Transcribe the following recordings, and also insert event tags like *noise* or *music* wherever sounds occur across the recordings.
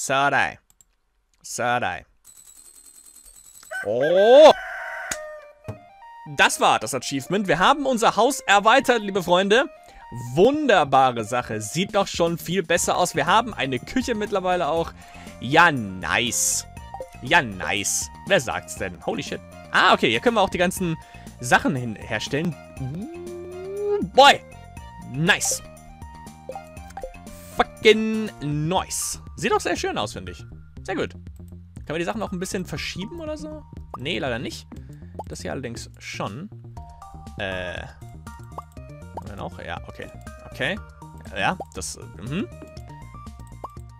Sadai. Sadai. Oh! Das war das Achievement. Wir haben unser Haus erweitert, liebe Freunde. Wunderbare Sache. Sieht doch schon viel besser aus. Wir haben eine Küche mittlerweile auch. Ja, nice. Ja, nice. Wer sagt's denn? Holy shit. Ah, okay. Hier können wir auch die ganzen Sachen hin herstellen. Boy. Nice. Fucking nice. Sieht auch sehr schön aus, finde ich. Sehr gut. Können wir die Sachen auch ein bisschen verschieben oder so? Nee, leider nicht. Das hier allerdings schon. Äh. Wir noch? Ja, okay. Okay. Ja, das. Mhm.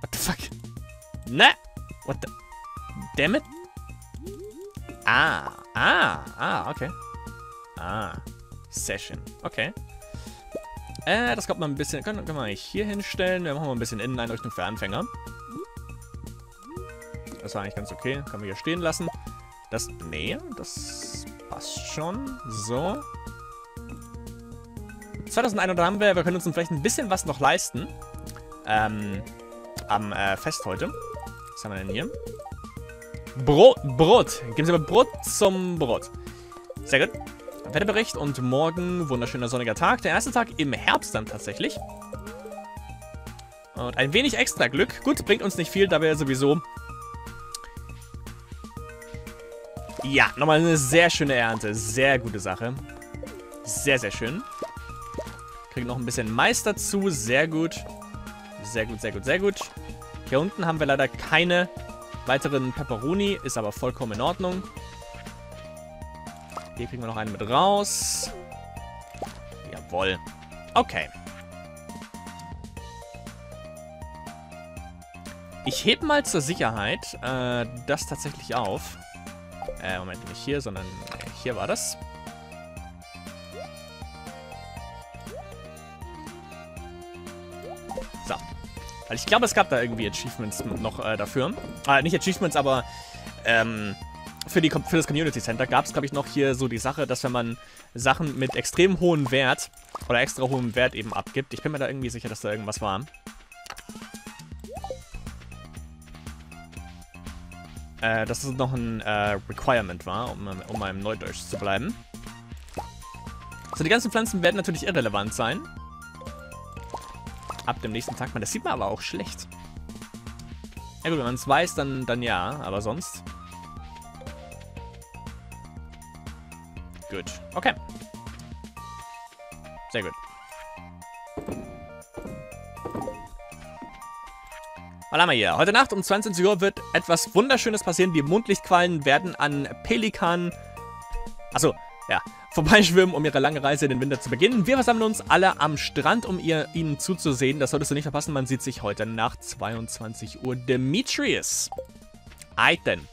What the fuck? Ne! What the. Damn it? Ah. Ah. Ah, okay. Ah. Session. Okay. Äh, das kommt mal ein bisschen. Können, können wir hier hinstellen. Wir machen mal ein bisschen Inneneinrichtung für Anfänger. Das war eigentlich ganz okay. Können wir hier stehen lassen. Das. Nee, das passt schon. So. 2100 haben wir. Wir können uns vielleicht ein bisschen was noch leisten. Ähm, am äh, Fest heute. Was haben wir denn hier? Brot. Brot. Geben Sie mal Brot zum Brot. Sehr gut. Wetterbericht und morgen wunderschöner sonniger Tag. Der erste Tag im Herbst dann tatsächlich. Und ein wenig extra Glück. Gut, bringt uns nicht viel, da wir sowieso... Ja, nochmal eine sehr schöne Ernte. Sehr gute Sache. Sehr, sehr schön. Kriegen noch ein bisschen Mais dazu. Sehr gut. Sehr gut, sehr gut, sehr gut. Hier unten haben wir leider keine weiteren Pepperoni. Ist aber vollkommen in Ordnung. Hier kriegen wir noch einen mit raus. Jawoll. Okay. Ich hebe mal zur Sicherheit äh, das tatsächlich auf. Äh, Moment, nicht hier, sondern äh, hier war das. So. Weil ich glaube, es gab da irgendwie Achievements noch äh, dafür. Äh, nicht Achievements, aber ähm, für, die, für das Community Center gab es, glaube ich, noch hier so die Sache, dass wenn man Sachen mit extrem hohem Wert oder extra hohem Wert eben abgibt, ich bin mir da irgendwie sicher, dass da irgendwas war. Äh, dass es noch ein äh, Requirement war, um, um im Neudeutsch zu bleiben. So, die ganzen Pflanzen werden natürlich irrelevant sein. Ab dem nächsten Tag. Man, das sieht man aber auch schlecht. Ja gut, wenn man es weiß, dann, dann ja. Aber sonst... Gut. Okay. Sehr gut. Was haben wir hier? Heute Nacht um 22 Uhr wird etwas Wunderschönes passieren. Die Mundlichtquallen werden an Pelikan... Achso, ja. *laughs* Vorbeischwimmen, um ihre lange Reise in den Winter zu beginnen. Wir versammeln uns alle am Strand, um ihr, ihnen zuzusehen. Das solltest du nicht verpassen. Man sieht sich heute nach 22 Uhr. Demetrius. Eiten.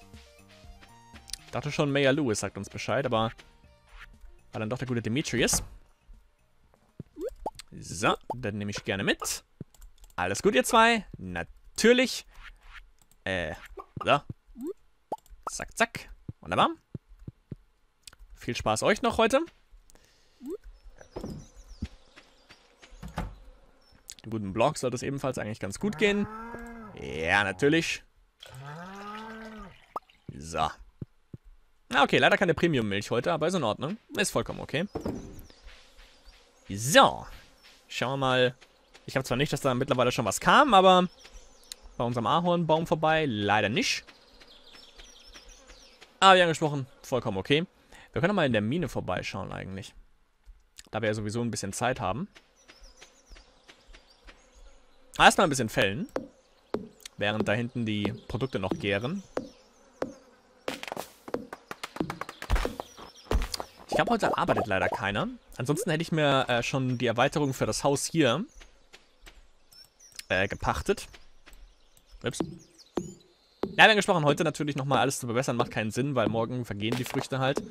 Ich dachte schon, Maya Lewis sagt uns Bescheid, aber war dann doch der gute Demetrius. So, dann nehme ich gerne mit. Alles gut, ihr zwei? Natürlich. Äh, so. Zack, zack. Wunderbar. Viel Spaß euch noch heute. Den guten Blog soll das ebenfalls eigentlich ganz gut gehen. Ja, natürlich. So. Ah, okay, leider keine Premium-Milch heute, aber ist in Ordnung. Ist vollkommen okay. So. Schauen wir mal. Ich habe zwar nicht, dass da mittlerweile schon was kam, aber bei unserem Ahornbaum vorbei leider nicht. Aber wie angesprochen, vollkommen okay. Wir können mal in der Mine vorbeischauen eigentlich. Da wir ja sowieso ein bisschen Zeit haben. Erstmal ein bisschen fällen. Während da hinten die Produkte noch gären. Ich glaube, heute arbeitet leider keiner. Ansonsten hätte ich mir äh, schon die Erweiterung für das Haus hier äh, gepachtet. Ups. Ja, wir haben gesprochen, heute natürlich nochmal alles zu verbessern, macht keinen Sinn, weil morgen vergehen die Früchte halt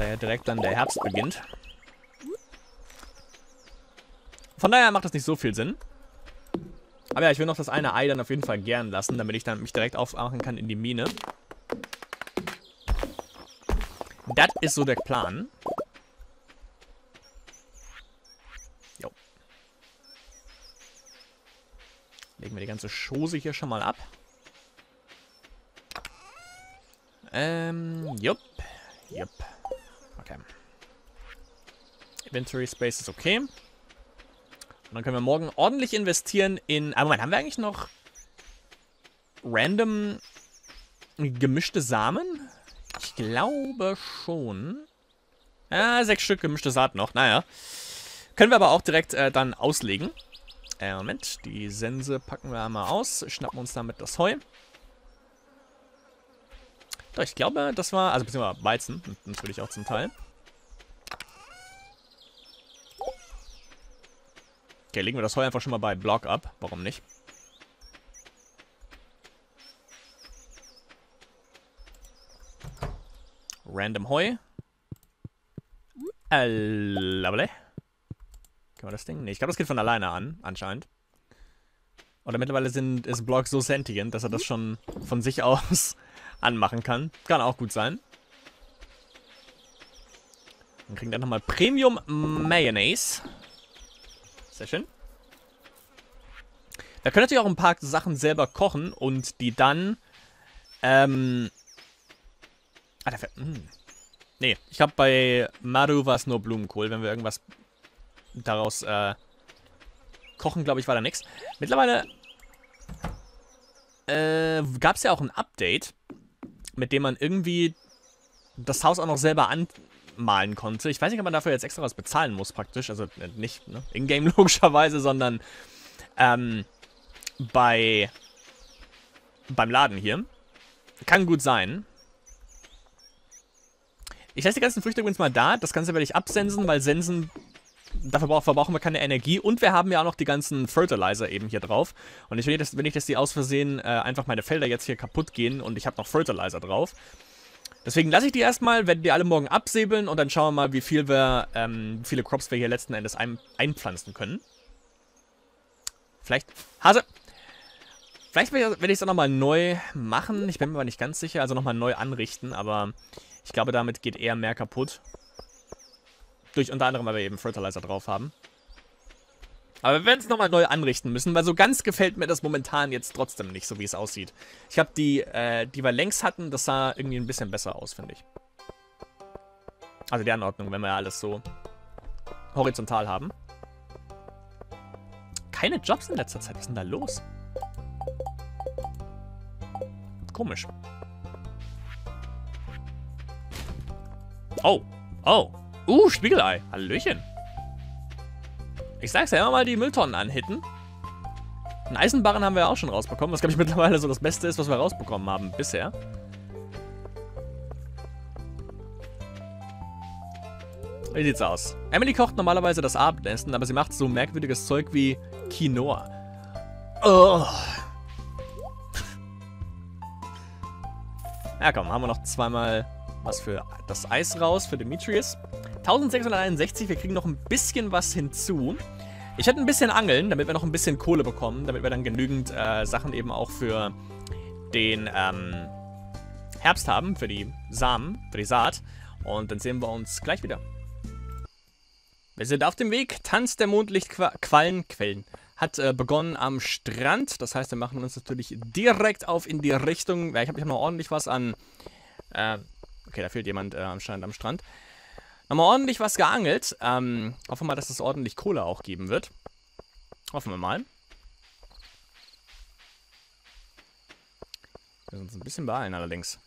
da ja direkt dann der Herbst beginnt. Von daher macht das nicht so viel Sinn. Aber ja, ich will noch das eine Ei dann auf jeden Fall gern lassen, damit ich dann mich direkt aufmachen kann in die Mine. Das ist so der Plan. Wir die ganze Chose hier schon mal ab. Ähm, jupp. Jupp. Okay. Inventory Space ist okay. Und dann können wir morgen ordentlich investieren in... Ah, Moment, haben wir eigentlich noch random gemischte Samen? Ich glaube schon. Ja, sechs Stück gemischte Saat noch. Naja. Können wir aber auch direkt äh, dann auslegen. Äh, Moment. Die Sense packen wir einmal aus. Schnappen uns damit das Heu. Doch, ich glaube, das war... Also, beziehungsweise Weizen. Natürlich auch zum Teil. Okay, legen wir das Heu einfach schon mal bei Block ab. Warum nicht? Random Heu. Äh, lovely. Können wir das Ding? Ne, ich glaube, das geht von alleine an, anscheinend. Oder mittlerweile sind, ist Block so sentient, dass er das schon von sich aus *laughs* anmachen kann. Kann auch gut sein. Dann kriegen wir nochmal Premium Mayonnaise. Sehr schön. Wir können natürlich auch ein paar Sachen selber kochen und die dann, ähm... Ah, dafür, mh. Hm. Nee, ich habe bei Maru war es nur Blumenkohl. Wenn wir irgendwas daraus äh, kochen, glaube ich, war da nichts. Mittlerweile äh, gab es ja auch ein Update, mit dem man irgendwie das Haus auch noch selber anmalen konnte. Ich weiß nicht, ob man dafür jetzt extra was bezahlen muss, praktisch. Also äh, nicht ne, in-game *laughs* logischerweise, sondern ähm, bei beim Laden hier. Kann gut sein. Ich lasse die ganzen Früchte übrigens mal da. Das Ganze werde ich absensen, weil Sensen dafür verbrauchen wir keine Energie. Und wir haben ja auch noch die ganzen Fertilizer eben hier drauf. Und ich will dass, wenn ich das die aus Versehen äh, einfach meine Felder jetzt hier kaputt gehen und ich habe noch Fertilizer drauf. Deswegen lasse ich die erstmal, werde die alle morgen absäbeln und dann schauen wir mal, wie viel wir, ähm, viele Crops wir hier letzten Endes ein, einpflanzen können. Vielleicht, Hase! Vielleicht werde ich es auch nochmal neu machen. Ich bin mir aber nicht ganz sicher. Also nochmal neu anrichten, aber ich glaube, damit geht eher mehr kaputt. Durch unter anderem, weil wir eben Fertilizer drauf haben. Aber wir werden es nochmal neu anrichten müssen, weil so ganz gefällt mir das momentan jetzt trotzdem nicht, so wie es aussieht. Ich habe die, äh, die wir längs hatten, das sah irgendwie ein bisschen besser aus, finde ich. Also die Anordnung, wenn wir ja alles so horizontal haben. Keine Jobs in letzter Zeit, was ist denn da los? Komisch. Oh, oh. Uh, Spiegelei. Hallöchen. Ich sag's ja immer mal die Mülltonnen anhitten. Einen Eisenbarren haben wir ja auch schon rausbekommen, was glaube ich mittlerweile so das Beste ist, was wir rausbekommen haben bisher. Wie sieht's aus? Emily kocht normalerweise das Abendessen, aber sie macht so merkwürdiges Zeug wie Quinoa. Oh. Ja komm, haben wir noch zweimal was für das Eis raus für Demetrius. 1661, wir kriegen noch ein bisschen was hinzu. Ich hätte ein bisschen Angeln, damit wir noch ein bisschen Kohle bekommen, damit wir dann genügend äh, Sachen eben auch für den ähm, Herbst haben, für die Samen, für die Saat. Und dann sehen wir uns gleich wieder. Wir sind auf dem Weg. Tanz der Mondlichtquallen, Quellen, hat äh, begonnen am Strand. Das heißt, wir machen uns natürlich direkt auf in die Richtung. Ich habe hab noch ordentlich was an äh, Okay, da fehlt jemand äh, anscheinend am Strand. Nochmal ordentlich was geangelt. Ähm, hoffen wir mal, dass es ordentlich Kohle auch geben wird. Hoffen wir mal. Wir müssen uns ein bisschen beeilen allerdings.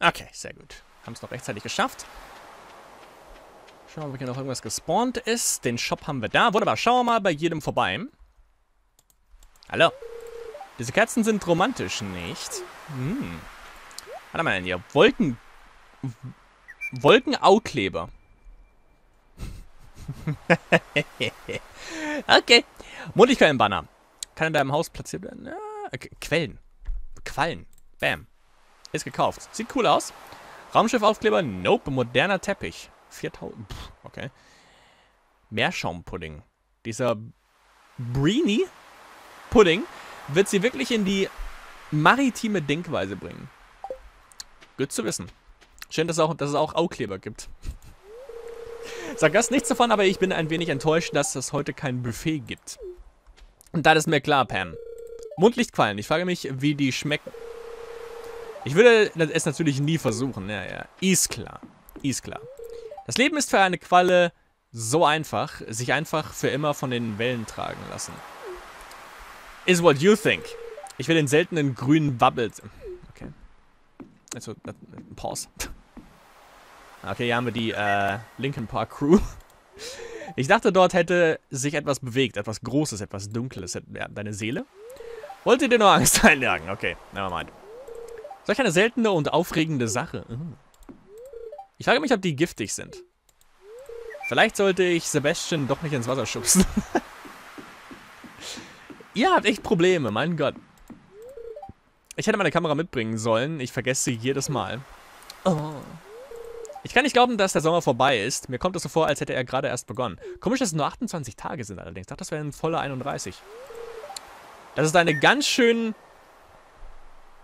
Okay, sehr gut. Haben es noch rechtzeitig geschafft. Schauen wir mal, ob hier noch irgendwas gespawnt ist. Den Shop haben wir da. Wunderbar, schauen wir mal bei jedem vorbei. Hallo. Diese Kerzen sind romantisch, nicht? Hm. Warte mal hier. Wolken... Wolkenaukleber. *laughs* okay. Mondigquellenbanner. Kann in deinem Haus platziert werden. Ja, okay. Quellen. Quallen. Bam. Ist gekauft. Sieht cool aus. Raumschiffaufkleber. Nope. Moderner Teppich. 4000. Pff, okay. Meerschaumpudding. Dieser Breenie Pudding wird sie wirklich in die maritime Denkweise bringen. Gut zu wissen. Schön, dass, auch, dass es auch Aukleber gibt. Sag das nichts davon, aber ich bin ein wenig enttäuscht, dass es heute kein Buffet gibt. Und dann ist mir klar, Pam. Mundlichtquallen. Ich frage mich, wie die schmecken. Ich würde es natürlich nie versuchen. Ja, ja. Ist klar. Ist klar. Das Leben ist für eine Qualle so einfach, sich einfach für immer von den Wellen tragen lassen. Is what you think. Ich will den seltenen grünen Bubbles. Okay. Also, pause. Okay, hier haben wir die äh, Linkin Park Crew. Ich dachte, dort hätte sich etwas bewegt. Etwas Großes, etwas Dunkles. Deine Seele? Wollte dir nur Angst *laughs* einjagen? Okay, nevermind. Solch eine seltene und aufregende Sache. Mhm. Ich frage mich, ob die giftig sind. Vielleicht sollte ich Sebastian doch nicht ins Wasser schubsen. *laughs* Ihr habt echt Probleme, mein Gott. Ich hätte meine Kamera mitbringen sollen. Ich vergesse sie jedes Mal. Oh. Ich kann nicht glauben, dass der Sommer vorbei ist. Mir kommt es so vor, als hätte er gerade erst begonnen. Komisch, dass es nur 28 Tage sind allerdings. Ich dachte, das wären volle 31. Das ist eine ganz schön...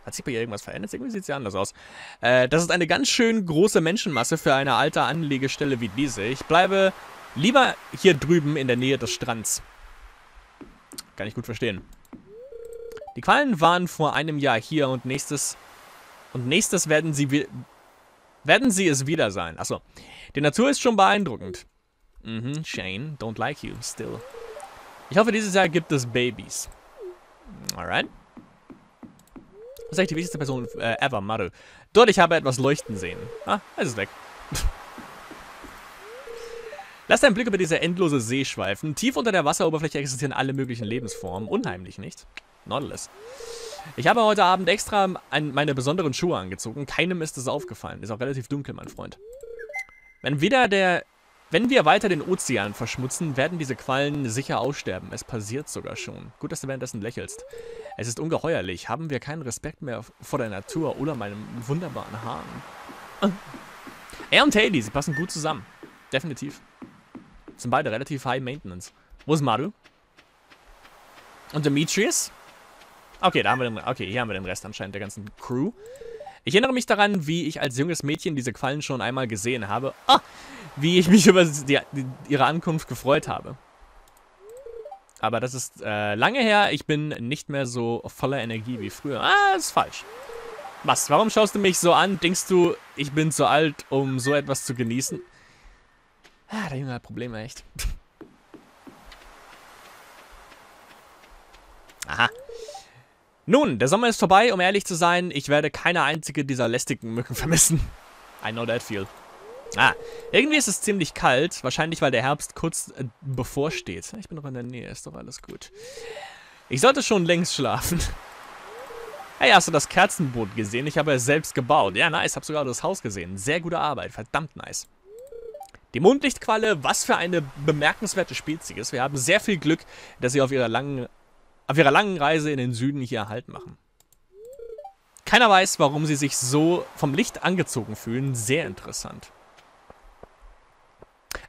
Hat sich bei ihr irgendwas verändert? Irgendwie sieht sie anders aus. Äh, das ist eine ganz schön große Menschenmasse für eine alte Anlegestelle wie diese. Ich bleibe lieber hier drüben in der Nähe des Strands. Kann ich gut verstehen. Die Quallen waren vor einem Jahr hier und nächstes... Und nächstes werden sie... Werden sie es wieder sein. Achso. Die Natur ist schon beeindruckend. Mhm, Shane, don't like you, still. Ich hoffe, dieses Jahr gibt es Babys. Alright. Das ist eigentlich die wichtigste Person äh, ever, Maru. Dort, ich habe etwas leuchten sehen. Ah, es ist weg. *laughs* Lass deinen Blick über diese endlose See schweifen. Tief unter der Wasseroberfläche existieren alle möglichen Lebensformen. Unheimlich, nicht? Nautilus. Ich habe heute Abend extra ein, meine besonderen Schuhe angezogen. Keinem ist es aufgefallen. Ist auch relativ dunkel, mein Freund. Wenn wieder der... Wenn wir weiter den Ozean verschmutzen, werden diese Quallen sicher aussterben. Es passiert sogar schon. Gut, dass du währenddessen lächelst. Es ist ungeheuerlich. Haben wir keinen Respekt mehr vor der Natur oder meinem wunderbaren Haaren. Er und Haley, sie passen gut zusammen. Definitiv. Sind beide relativ high maintenance. Wo ist Maru? Und Demetrius? Okay, da haben wir den, okay, hier haben wir den Rest anscheinend der ganzen Crew. Ich erinnere mich daran, wie ich als junges Mädchen diese Quallen schon einmal gesehen habe. Ah, wie ich mich *laughs* über die, die, ihre Ankunft gefreut habe. Aber das ist äh, lange her. Ich bin nicht mehr so voller Energie wie früher. Ah, ist falsch. Was? Warum schaust du mich so an? Denkst du, ich bin zu alt, um so etwas zu genießen? Ah, der Junge hat Probleme, echt. *laughs* Aha. Nun, der Sommer ist vorbei, um ehrlich zu sein. Ich werde keine einzige dieser lästigen Mücken *laughs* vermissen. I know that feel. Ah, irgendwie ist es ziemlich kalt. Wahrscheinlich, weil der Herbst kurz äh, bevorsteht. Ich bin noch in der Nähe, ist doch alles gut. Ich sollte schon längst schlafen. *laughs* Hey, hast du das Kerzenboot gesehen? Ich habe es selbst gebaut. Ja, nice. Hab sogar das Haus gesehen. Sehr gute Arbeit. Verdammt nice. Die Mondlichtqualle, was für eine bemerkenswerte Spezies. Wir haben sehr viel Glück, dass sie auf ihrer langen auf ihrer langen Reise in den Süden hier Halt machen. Keiner weiß, warum sie sich so vom Licht angezogen fühlen. Sehr interessant.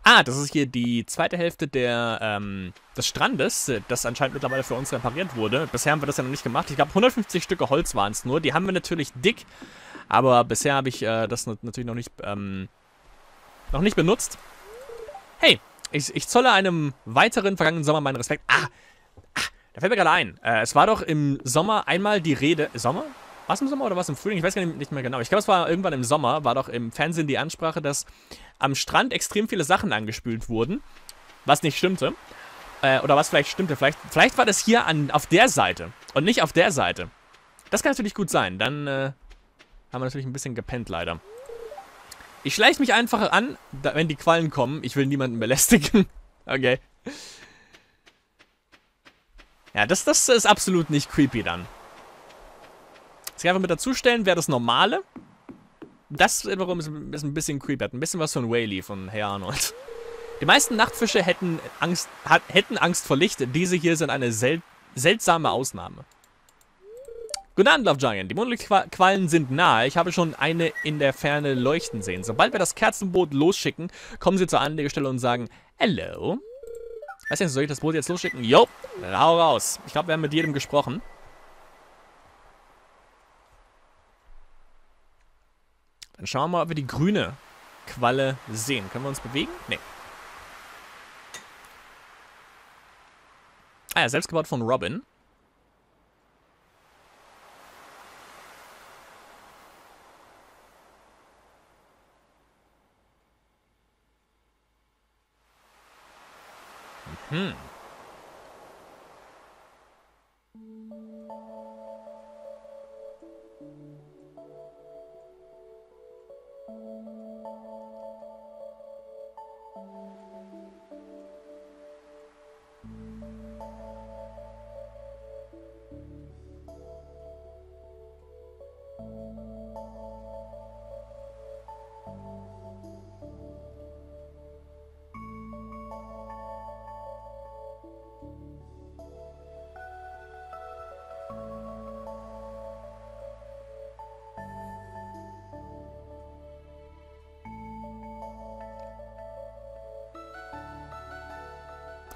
Ah, das ist hier die zweite Hälfte der, ähm, des Strandes, das anscheinend mittlerweile für uns repariert wurde. Bisher haben wir das ja noch nicht gemacht. Ich glaube, 150 Stücke Holz waren es nur. Die haben wir natürlich dick, aber bisher habe ich äh, das natürlich noch nicht, ähm, noch nicht benutzt. Hey, ich, ich zolle einem weiteren vergangenen Sommer meinen Respekt. Ah, da fällt mir gerade ein. Äh, es war doch im Sommer einmal die Rede. Sommer? War es im Sommer oder war es im Frühling? Ich weiß gar nicht mehr genau. Ich glaube, es war irgendwann im Sommer, war doch im Fernsehen die Ansprache, dass am Strand extrem viele Sachen angespült wurden. Was nicht stimmte. Äh, oder was vielleicht stimmte. Vielleicht, vielleicht war das hier an, auf der Seite und nicht auf der Seite. Das kann natürlich gut sein. Dann äh, haben wir natürlich ein bisschen gepennt, leider. Ich schleiche mich einfach an, da, wenn die Quallen kommen. Ich will niemanden belästigen. *laughs* okay. Ja, das, das ist absolut nicht creepy dann. Sich einfach mit dazustellen, wäre das Normale. Das ist, ist ein bisschen creepy. Hat ein bisschen was von Whaley von Hey Arnold. Die meisten Nachtfische hätten Angst, hat, hätten Angst vor Licht. Diese hier sind eine sel seltsame Ausnahme. Guten Abend, Love Giant. Die Mondlichtquallen sind nahe. Ich habe schon eine in der Ferne leuchten sehen. Sobald wir das Kerzenboot losschicken, kommen sie zur Anlegestelle und sagen, Hello. Weißt du, soll ich das Boot jetzt losschicken? Jo, hau raus. Ich glaube, wir haben mit jedem gesprochen. Dann schauen wir mal, ob wir die grüne Qualle sehen. Können wir uns bewegen? Nee. Ah ja, selbst gebaut von Robin.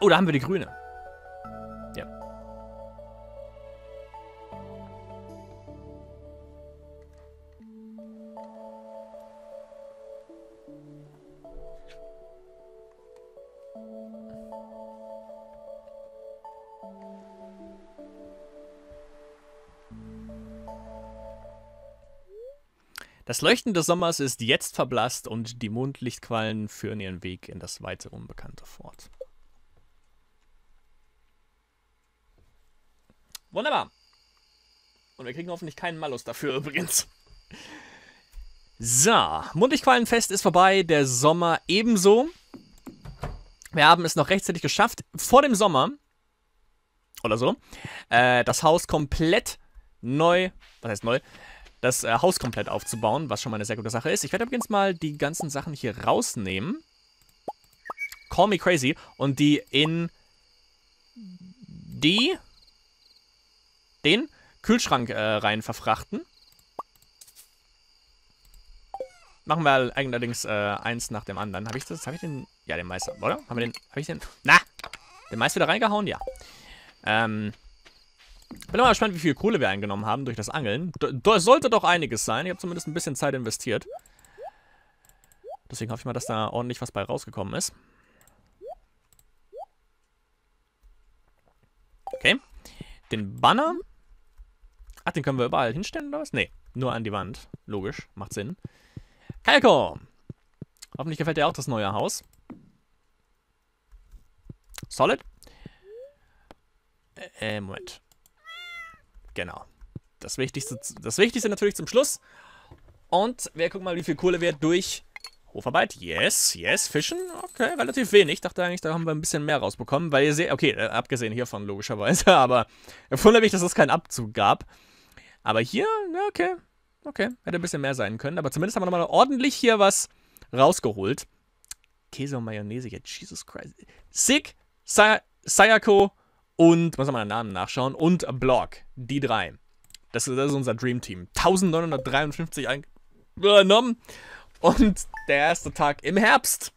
Oh, da haben wir die grüne. Das Leuchten des Sommers ist jetzt verblasst und die Mondlichtquallen führen ihren Weg in das weite Unbekannte fort. Wunderbar. Und wir kriegen hoffentlich keinen Malus dafür *laughs* übrigens. So, Mundlichtquallenfest ist vorbei, der Sommer ebenso. Wir haben es noch rechtzeitig geschafft, vor dem Sommer, oder so, äh, das Haus komplett neu, was heißt neu, das äh, Haus komplett aufzubauen, was schon mal eine sehr gute Sache ist. Ich werde übrigens mal die ganzen Sachen hier rausnehmen. Call me crazy. Und die in die den Kühlschrank äh, rein verfrachten. Machen wir allerdings äh, eins nach dem anderen. Habe ich das? Habe ich den? Ja, den Meister, oder? Haben wir den? Habe ich den? Na! Den Meister wieder reingehauen? Ja. Ähm. Bin mal gespannt, wie viel Kohle wir eingenommen haben durch das Angeln. Da sollte doch einiges sein. Ich habe zumindest ein bisschen Zeit investiert. Deswegen hoffe ich mal, dass da ordentlich was bei rausgekommen ist. Okay. Den Banner Ach, den können wir überall hinstellen oder was? Nee, nur an die Wand. Logisch, macht Sinn. Kalko! Hoffentlich gefällt dir auch das neue Haus. Solid? Äh, Moment. Genau. Das Wichtigste, das Wichtigste natürlich zum Schluss. Und wir gucken mal, wie viel Kohle wir durch Hofarbeit. Yes, yes. Fischen. Okay, relativ wenig. Ich dachte eigentlich, da haben wir ein bisschen mehr rausbekommen. Weil ihr seht, okay, äh, abgesehen hiervon logischerweise. *laughs* Aber wundert mich, dass es keinen Abzug gab. Aber hier, ja, okay. Okay, hätte ein bisschen mehr sein können. Aber zumindest haben wir nochmal ordentlich hier was rausgeholt. Käse und Mayonnaise, jetzt Jesus Christ. Sick, Sayako und, muss mal den Namen nachschauen, und Block. Die drei. Das ist, das ist unser Dream Team. 1953 eingenommen. Und der erste Tag im Herbst.